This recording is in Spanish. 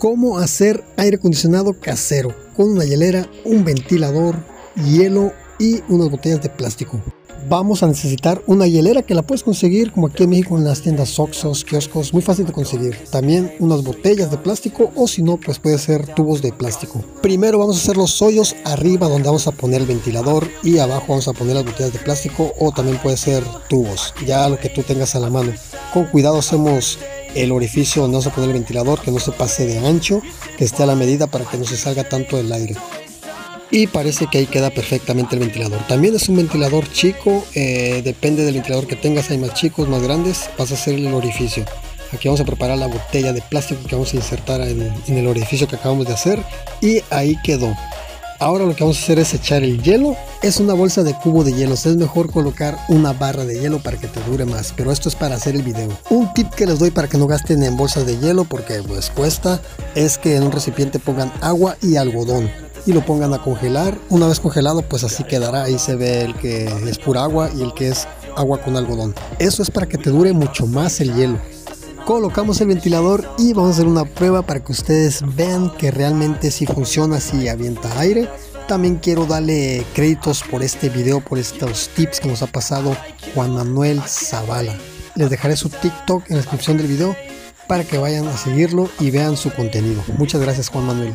cómo hacer aire acondicionado casero con una hielera, un ventilador, hielo y unas botellas de plástico. Vamos a necesitar una hielera que la puedes conseguir como aquí en México en las tiendas Oxos, kioscos, muy fácil de conseguir. También unas botellas de plástico o si no, pues puede ser tubos de plástico. Primero vamos a hacer los hoyos arriba donde vamos a poner el ventilador y abajo vamos a poner las botellas de plástico o también puede ser tubos, ya lo que tú tengas a la mano. Con cuidado hacemos el orificio donde vamos a poner el ventilador que no se pase de ancho, que esté a la medida para que no se salga tanto el aire. Y parece que ahí queda perfectamente el ventilador. También es un ventilador chico, eh, depende del ventilador que tengas, hay más chicos, más grandes, vas a hacer el orificio. Aquí vamos a preparar la botella de plástico que vamos a insertar en, en el orificio que acabamos de hacer y ahí quedó. Ahora lo que vamos a hacer es echar el hielo. Es una bolsa de cubo de hielo. Es mejor colocar una barra de hielo para que te dure más. Pero esto es para hacer el video. Un tip que les doy para que no gasten en bolsas de hielo porque pues cuesta es que en un recipiente pongan agua y algodón y lo pongan a congelar. Una vez congelado pues así quedará. Ahí se ve el que es pura agua y el que es agua con algodón. Eso es para que te dure mucho más el hielo colocamos el ventilador y vamos a hacer una prueba para que ustedes vean que realmente si funciona, si avienta aire. También quiero darle créditos por este video, por estos tips que nos ha pasado Juan Manuel Zavala. Les dejaré su TikTok en la descripción del video para que vayan a seguirlo y vean su contenido. Muchas gracias Juan Manuel.